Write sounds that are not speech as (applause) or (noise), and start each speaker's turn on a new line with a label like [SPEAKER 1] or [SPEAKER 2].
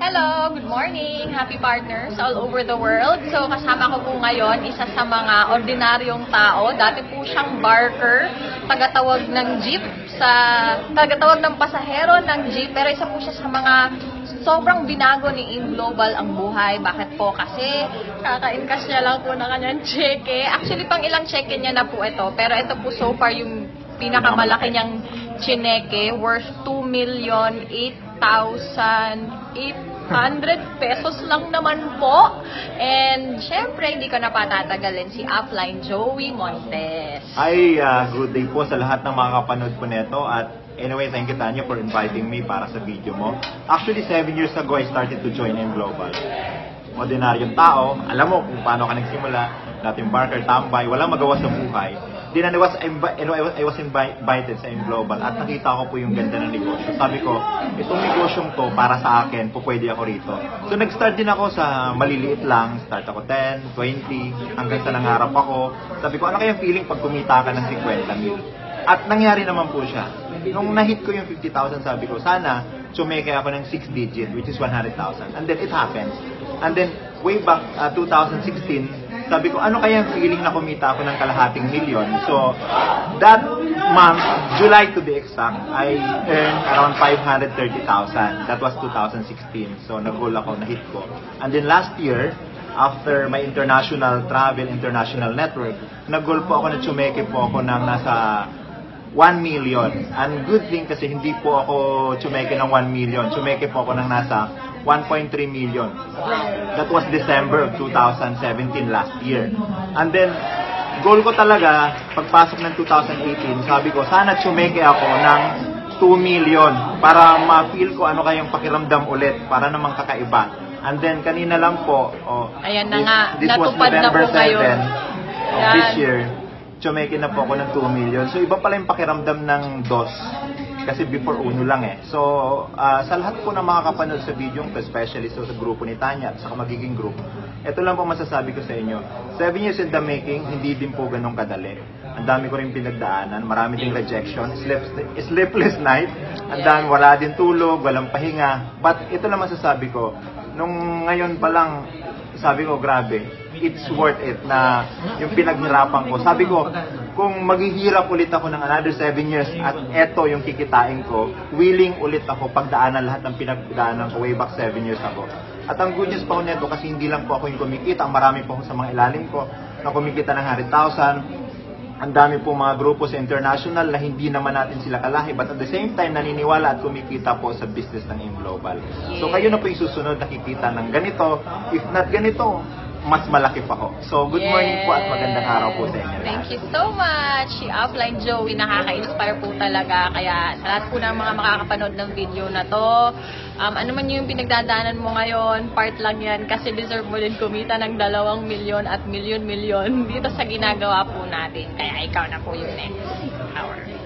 [SPEAKER 1] Hello, good morning, happy partners all over the world. So kasama ko po ngayon isa sa mga ordinaryong tao. Dati po siyang barker, tagatawag ng jeep sa tagatawag ng pasahero ng jeep, pero isa po siya sa mga sobrang binago ni In Global ang buhay. Bakit po? Kasi kaka-encash niya lang po na kanyang cheque. Actually, pang ilang cheque niya na po ito. Pero ito po so far yung pinakamalaki niyang chineke worth 2 million 8,800 pesos lang naman po. And syempre, hindi ko na patatagalin si Upline Joey Montes.
[SPEAKER 2] Ay, ah, good day po sa lahat ng mga kapanood po neto at anyway, thank you Tanya for inviting me para sa video mo. Actually, 7 years ago, I started to join in Global. Ordinaryong tao, alam mo kung paano ka nagsimula, dating barker, tambay, walang magawa sa buhay. Then I was, you know, I was, I was invi- invited sa In Global at nakita ko po yung ganda ng negosyo. Sabi ko, itong negosyong to para sa akin, po pwede ako rito. So nag-start din ako sa maliliit lang. Start ako 10, 20, hanggang sa nangarap ako. Sabi ko, ano kaya feeling pag kumita ka ng 50 mil? At nangyari naman po siya. Nung na-hit ko yung 50,000, sabi ko, sana tsumeke ako ng 6 digit, which is 100,000. And then it happens. And then, way back uh, 2016, sabi ko, ano kaya ang feeling na kumita ako ng kalahating milyon? So, that month, July to be exact, I earned around 530,000. That was 2016. So, nag-goal ako, na-hit ko. And then last year, after my international travel, international network, nag-goal po ako na po ako ng nasa 1 million. And good thing kasi hindi po ako tsumeke ng 1 million. Tsumeke po ako ng nasa 1.3 million. That was December of 2017 last year. And then, goal ko talaga, pagpasok ng 2018, sabi ko, sana tsumeke ako ng 2 million para ma-feel ko ano kayong pakiramdam ulit para namang kakaiba. And then, kanina lang po, oh,
[SPEAKER 1] Ayan na nga,
[SPEAKER 2] this was
[SPEAKER 1] natupad na
[SPEAKER 2] November
[SPEAKER 1] po ngayon.
[SPEAKER 2] 7 of
[SPEAKER 1] Yan.
[SPEAKER 2] this year, tsumeke na po ako ng 2 million. So, iba pala yung pakiramdam ng DOS. Kasi before uno lang eh. So, ah, sa lahat po ng mga kapanood sa video especially so, sa grupo ni Tanya at sa magiging group, ito lang po masasabi ko sa inyo. Seven years in the making, hindi din po ganun kadali. Ang dami ko rin pinagdaanan, marami ding rejection, sleep, sleepless (laughs) night, ang dami, wala din tulog, walang pahinga. But ito lang masasabi ko, nung ngayon pa lang, sabi ko, grabe, it's worth it na yung pinaghirapan ko. Sabi ko, kung maghihirap ulit ako ng another 7 years at eto yung kikitain ko, willing ulit ako pagdaanan lahat ng pinagdaanan ko way back 7 years ago. At ang good news pa ko neto kasi hindi lang po ako yung kumikita, marami po ako sa mga ilalim ko na kumikita ng 100,000. Ang dami po mga grupo sa international na hindi naman natin sila kalahi but at the same time naniniwala at kumikita po sa business ng In Global. So kayo na po yung susunod nakikita ng ganito. If not ganito, mas malaki pa ho. So good morning po at magandang araw po sa inyo. lahat.
[SPEAKER 1] Thank you so much. Si Upline Joey, nakaka-inspire po talaga. Kaya sa lahat po ng mga makakapanood ng video na to, um, ano man yung pinagdadaanan mo ngayon, part lang yan kasi deserve mo din kumita ng dalawang milyon at milyon-milyon dito sa ginagawa po natin. Kaya ikaw na po yung next hour.